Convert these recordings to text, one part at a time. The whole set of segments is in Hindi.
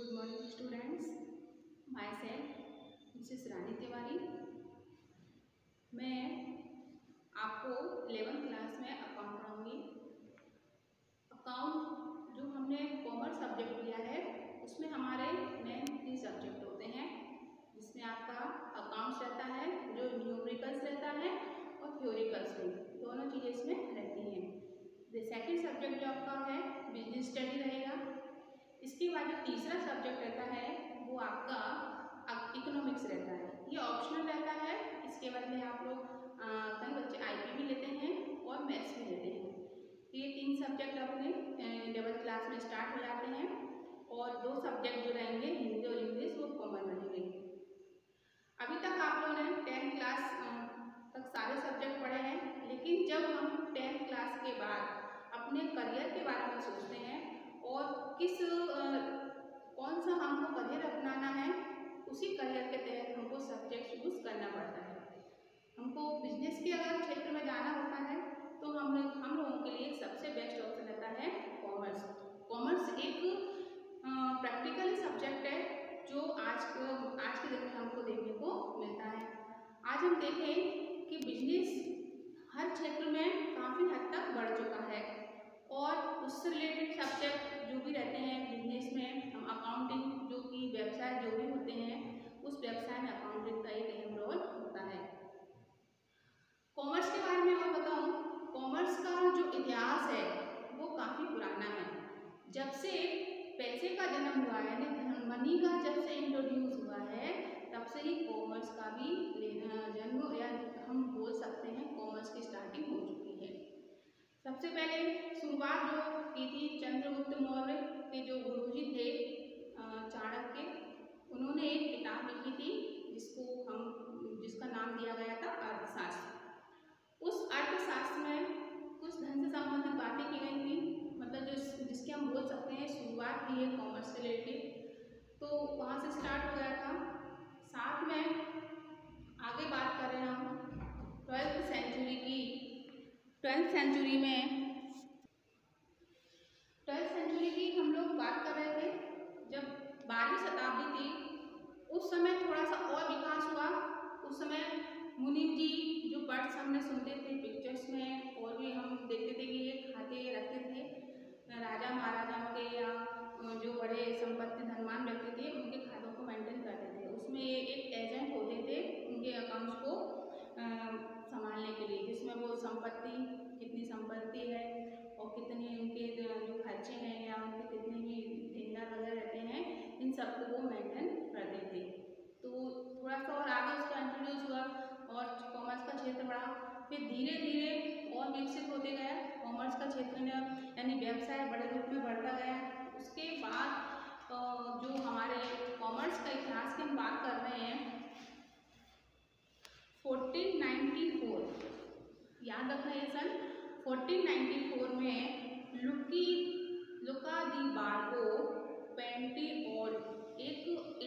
Good morning students myself Mrs Rani Tiwari मैं आपको एलेवंथ क्लास में अकाउंट पढ़ाऊँगी अकाउंट जो हमने कॉमर्स सब्जेक्ट लिया है, उसमें हमारे मेन तीन सब्जेक्ट होते हैं, जिसमें आपका अकाउंट्स रहता है, जो न्यूमरिकल्स रहता है और थ्योरिकल्स भी दोनों चीज़ें इसमें रहती हैं। सेकेंड सब्जेक्ट जो आपका है बिज़नेस स्टडी रहेगा। इसके बाद जो तीसरा सब्जेक्ट रहता है वो आपका इकोनॉमिक्स रहता है ये ऑप्शनल रहता है इसके बदले आप लोग कई बच्चे आई भी लेते हैं और मैथ्स भी लेते हैं ये तीन सब्जेक्ट अपने डेवल्थ क्लास में स्टार्ट हो जाते हैं और दो सब्जेक्ट जो रहेंगे हिंदी और इंग्लिश वो कॉमन रहेंगे अभी तक आप लोगों ने टेंथ क्लास तक सारे सब्जेक्ट पढ़े हैं लेकिन जब हम टेंथ क्लास के बाद अपने करियर के बारे में सोचते हैं और किस कौन सा हमको करियर अपनाना है उसी करियर के तहत हमको सब्जेक्ट चूज़ करना पड़ता है हमको बिज़नेस के अगर क्षेत्र में जाना होता है तो हम हम लोगों के लिए सबसे बेस्ट ऑप्शन रहता है कॉमर्स कॉमर्स एक प्रैक्टिकल सब्जेक्ट है जो आज आज के दिन में हमको देखने को मिलता है आज हम देखें कि बिज़नेस हर क्षेत्र में काफ़ी हद तक बढ़ चुका है और उससे रिलेटेड सब्जेक्ट जो भी रहते हैं बिज़नेस में हम अकाउंटिंग जो कि व्यवसाय जो भी होते हैं उस व्यवसाय में अकाउंटिंग का एक अहम रोल होता है कॉमर्स के बारे में मैं बताऊँ कॉमर्स का जो इतिहास है वो काफ़ी पुराना है जब से पैसे का जन्म हुआ है। यानी मनी का जब से इंट्रोड्यूस हुआ है, तब से ही कॉमर्स का भी जन्म या हम बोल सकते हैं कॉमर्स की स्टार्टिंग हो चुकी है। सबसे पहले शुरुआत जो की थी चंद्रगुप्त मौर्य के जो गुरुजी थे चाणक्य उन्होंने एक किताब लिखी थी, जिसको हम, जिसका नाम दिया गया था अर्थशास्त्र। उस अर्थशास्त्र में कुछ धन से संबंधित बातें की गई थी। मतलब जो जिसके हम बोल सकते हैं शुरुआत की है कॉमर्स रिलेटेड तो वहाँ से स्टार्ट हो गया था। साथ में आगे बात कर रहे हैं हम ट्वेल्थ सेंचुरी की ट्वेल्थ सेंचुरी में ट्वेल्थ सेंचुरी की हम लोग बात कर रहे थे जब बारहवीं शताब्दी थी उस समय थोड़ा सा और विकास हुआ उस समय मुनीम जी जो पढ़ हमने सुनते थे पिक्चर्स में और भी हम देखते थे कि ये खाते रखते थे राजा महाराजाओं के या जो बड़े संपत्ति धनवान व्यक्ति थे उनके खातों को मेंटेन करते थे उसमें एक एजेंट होते थे उनके अकाउंट्स को संभालने के लिए जिसमें वो संपत्ति संपत्ति है और कितने उनके जो खर्चे हैं या उनके कितने भी देनदार वगैरह रहते हैं, इन सबको वो मेंटेन करते थे तो थोड़ा सा और आगे उसका इंट्रोड्यूस हुआ और कॉमर्स का क्षेत्र बढ़ा, फिर धीरे धीरे और विकसित होते गया। कॉमर्स का क्षेत्र में यानी व्यवसाय बड़े रूप में बढ़ता गया। उसके बाद जो हमारे कॉमर्स का इतिहास की हम बात कर रहे हैं 1494 याद रखना ये सन? 1494 में लुकी लुका दी बार्गो पेंटी और एक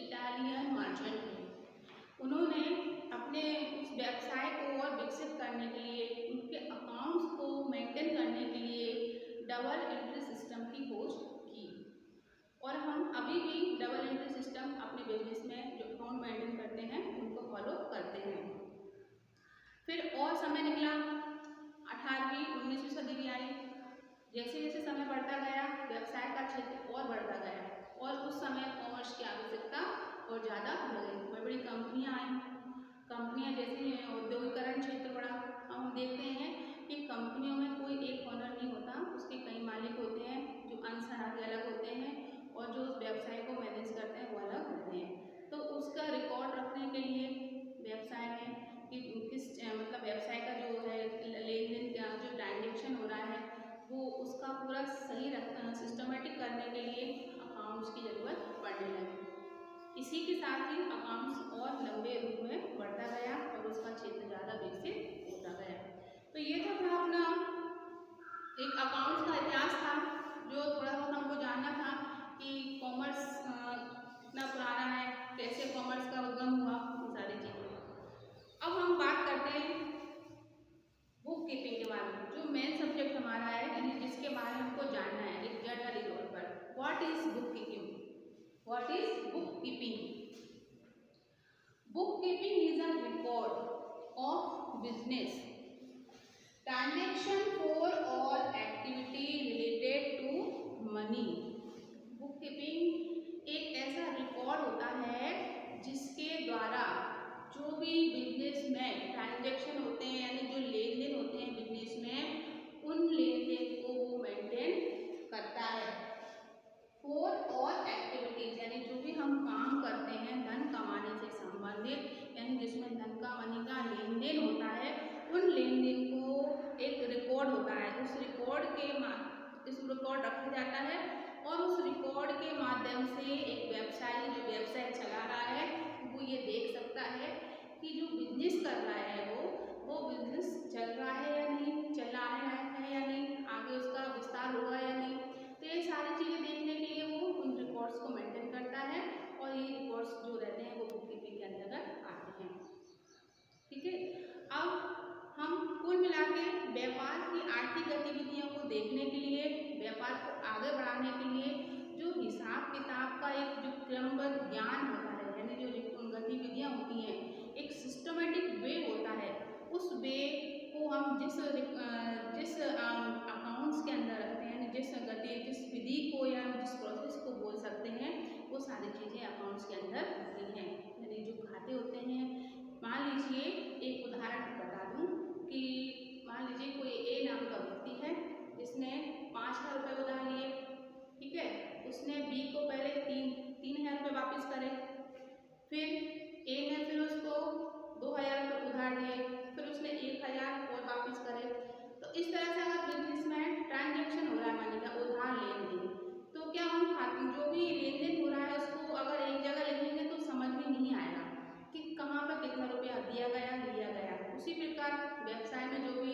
उसी व्यवसाय में जो भी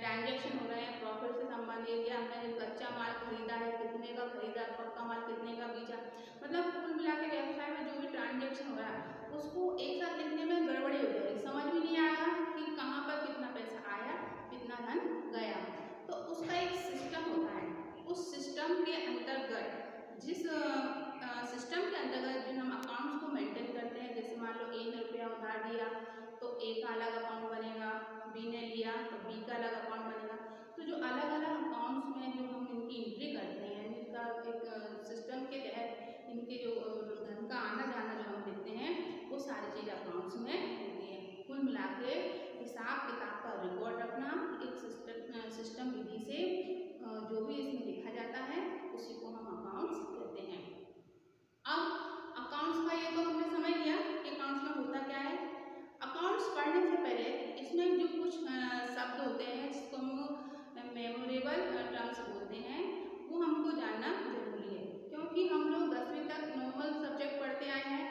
ट्रांजेक्शन हो रहे हैं प्रॉफिट से संबंधित, या हमने कच्चा माल खरीदा है, कितने का खरीदा, पक्का माल कितने का बेचा मतलब कुल मिला के व्यवसाय में जो भी ट्रांजेक्शन हो रहा है, उसको एक साथ लिखने में गड़बड़ी हो जाएगी समझ में नहीं आएगा कि कहाँ पर कितना पैसा आया, कितना धन गया। तो उसका एक सिस्टम होता है। उस सिस्टम के अंतर्गत, जिस सिस्टम के अंतर्गत जिन हम अकाउंट्स को मेंटेन करते हैं, जैसे मान लो ए ने रुपया उधार दिया ए का अलग अकाउंट बनेगा बी ने लिया तो बी का अलग अकाउंट बनेगा। तो जो अलग अलग अकाउंट्स में जो हम इनकी एंट्री करते हैं जिसका एक सिस्टम के तहत इनके जो धन का आना जाना जो हम देखते हैं वो सारी चीज़ अकाउंट्स में होती है कुल मिला के हिसाब किताब का रिकॉर्ड रखना एक सिस्टम सिस्टम विधि से जो भी इसमें लिखा जाता है उसी को हम अकाउंट्स कहते हैं अब अकाउंट्स का ये तो हमने समझ लिया कि अकाउंट्स में होता क्या है अकाउंट्स पढ़ने से पहले इसमें जो कुछ शब्द होते हैं जिसको हम मेमोरेबल टर्म्स बोलते हैं वो हमको जानना ज़रूरी है क्योंकि हम लोग दसवीं तक नॉर्मल सब्जेक्ट पढ़ते आए हैं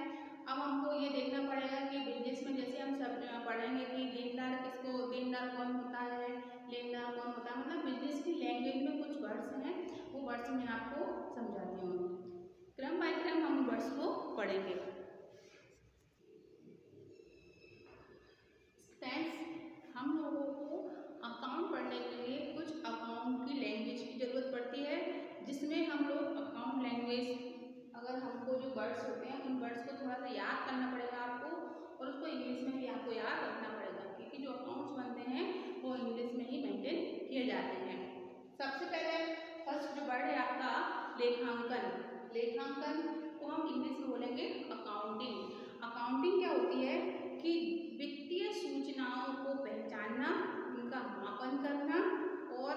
अब हमको ये देखना पड़ेगा कि बिज़नेस में जैसे हम सब पढ़ेंगे कि देनदार किसको देनदार कौन होता है लेनदार कौन होता है मतलब बिज़नेस की लैंग्वेज में कुछ वर्ड्स हैं वो वर्ड्स मैं आपको समझाती हूँ क्रम बाय क्रम हम वर्ड्स को पढ़ेंगे फ्रेंड्स हम लोगों को अकाउंट पढ़ने के लिए कुछ अकाउंट की लैंग्वेज की ज़रूरत पड़ती है जिसमें हम लोग अकाउंट लैंग्वेज अगर हमको जो वर्ड्स होते हैं उन वर्ड्स को थोड़ा सा याद करना पड़ेगा आपको और उसको इंग्लिश में भी आपको याद रखना पड़ेगा क्योंकि जो अकाउंट्स बनते हैं वो इंग्लिश में ही मेंटेन किए जाते हैं सबसे पहले फ़र्स्ट जो वर्ड है आपका लेखांकन लेखांकन हम इंग्लिश में बोलेंगे अकाउंटिंग अकाउंटिंग क्या होती है? कि वित्तीय सूचनाओं को पहचानना, उनका मापन करना और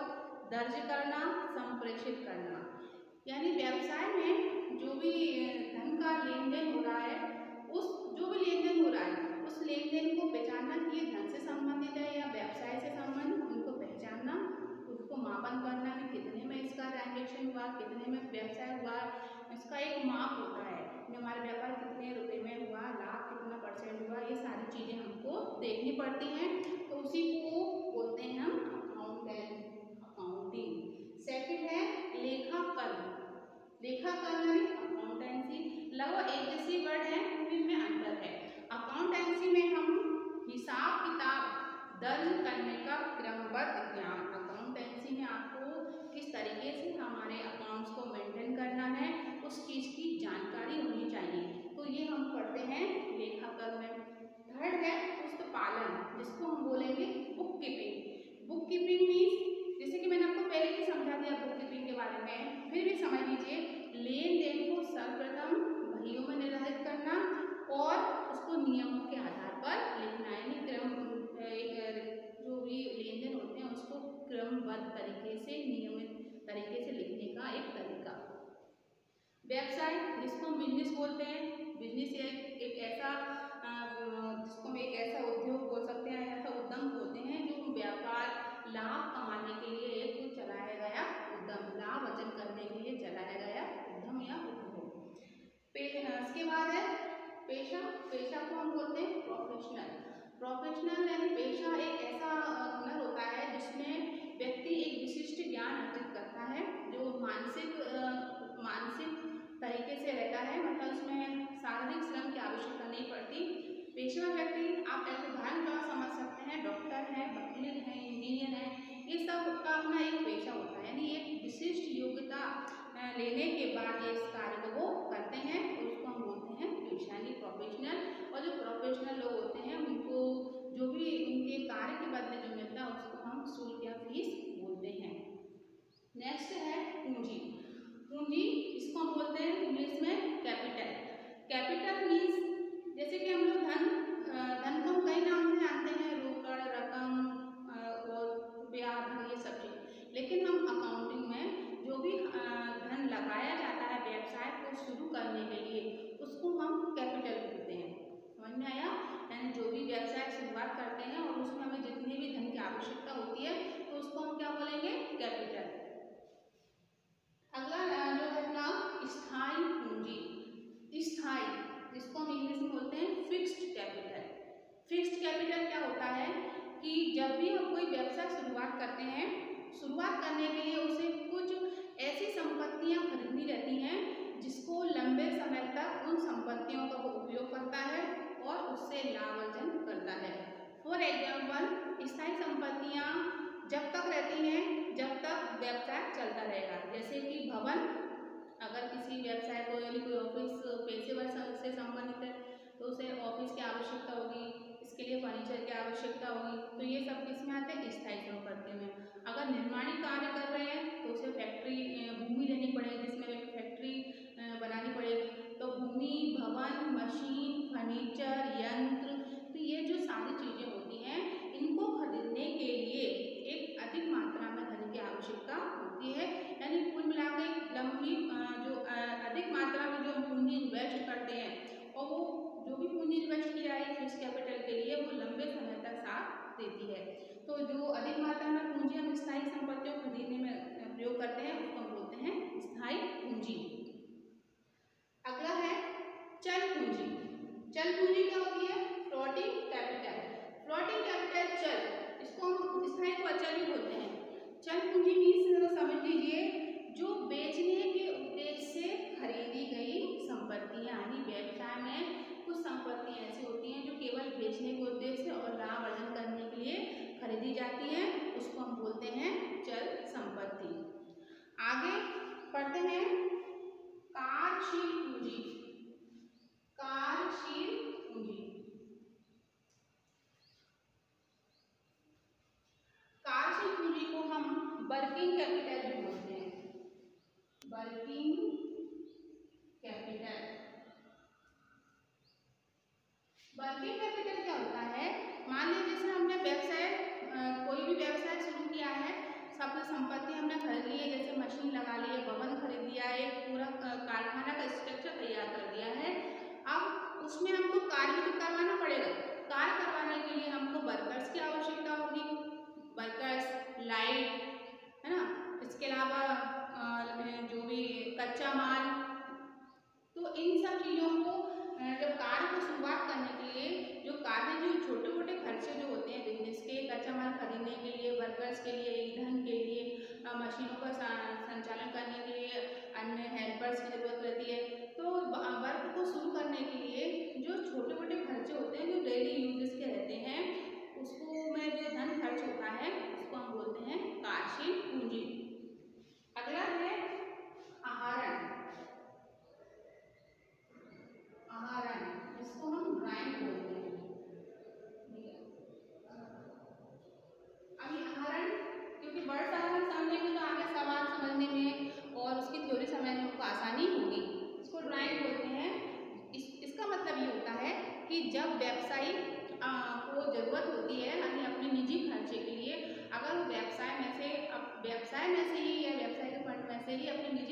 दर्ज करना, संप्रेषित करना। यानी व्यवसाय में जो भी धन का लेन देन हो रहा है, उस, जो भी लेन देन हो रहा है, उस लेन देन को पहचानना कि ये धन से संबंधित है या व्यवसाय से संबंधित, उनको पहचानना उसको मापन करना कि कितने में इसका ट्रांजेक्शन हुआ, कितने में व्यवसाय हुआ इसका एक माप होता है कि हमारा व्यापार कितने रुपए में हुआ लाभ कितना परसेंट सारी चीज़ें हमको देखनी पड़ती हैं तो उसी को बोलते हैं हम अकाउंटेंट अकाउंटिंग सेकंड है लेखाकरण लेखाकरण यानी अकाउंटेंसी लगभग एक जैसी वर्ड है इनमें अंतर है. अकाउंटेंसी में हम हिसाब, किताब दर्ज करने का क्रमबद्ध ज्ञान. अकाउंटेंसी में आपको किस तरीके से हमारे अकाउंट्स को मेंटेन करना है, उस चीज़ की जानकारी होनी चाहिए. तो ये हम पढ़ते हैं लेखाकरण में. थर्ड है पुस्तक पालन जिसको हम बोलेंगे book keeping book keeping means जैसे कि मैंने आपको पहले ही समझा दिया बुक कीपिंग के बारे में फिर भी समझ लीजिए लेन देन को सर्वप्रथम बहियों में निर्धारित करना और उसको नियमों के आधार पर लिखना यानी क्रम जो भी लेन देन होते हैं उसको क्रमबद्ध तरीके से नियमित तरीके से लिखने का एक तरीका. व्यवसाय जिसको हम बिज़नेस बोलते हैं बिज़नेस एक, एक ऐसा जिसको हम एक ऐसा उद्योग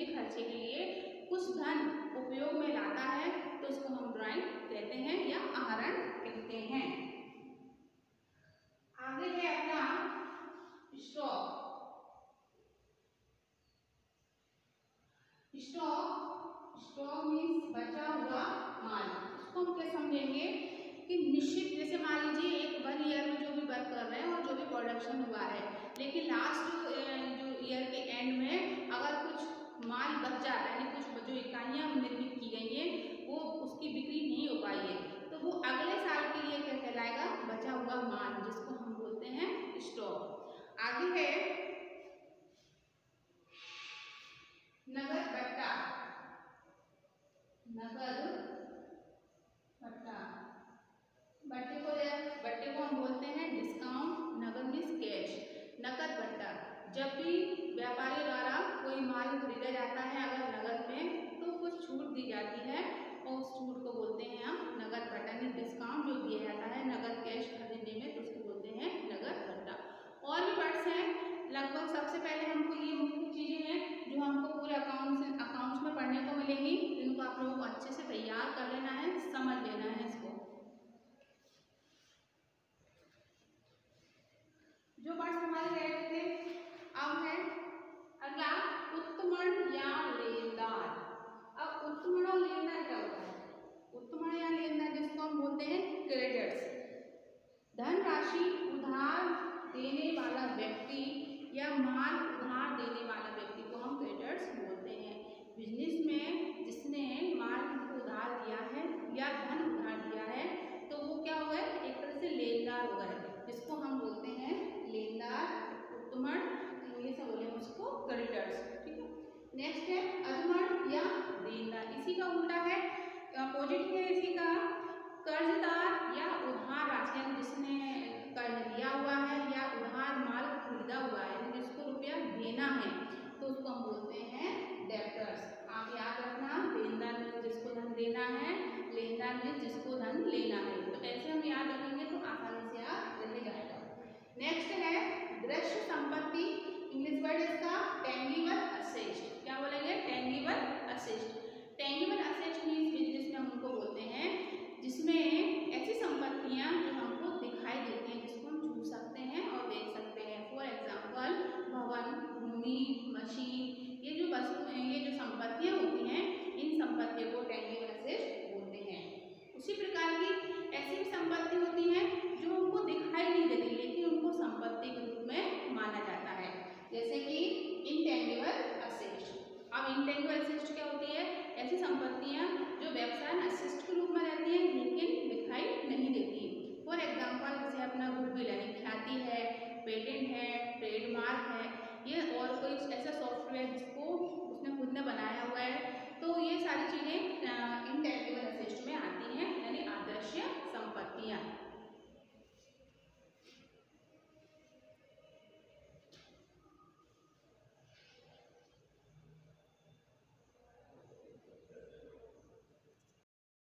खर्चे के लिए कुछ धन उपयोग में लाता है तो उसको हम ड्राइंग कहते हैं या आहरण कहते हैं। आगे है अपना स्टॉक स्टॉक स्टॉक मीन्स बचा हुआ माल। इसको हम क्या समझेंगे? कि निश्चित, जैसे मान लीजिए एक वन ईयर में जो भी वर्क कर रहे हैं और जो भी प्रोडक्शन हुआ है, लेकिन लास्ट जो ईयर के एंड में अगर कुछ माल बच्चा यानी कुछ जो इकाइयाँ निर्मित की गई हैं, वो उसकी बिक्री नहीं हो पाई है।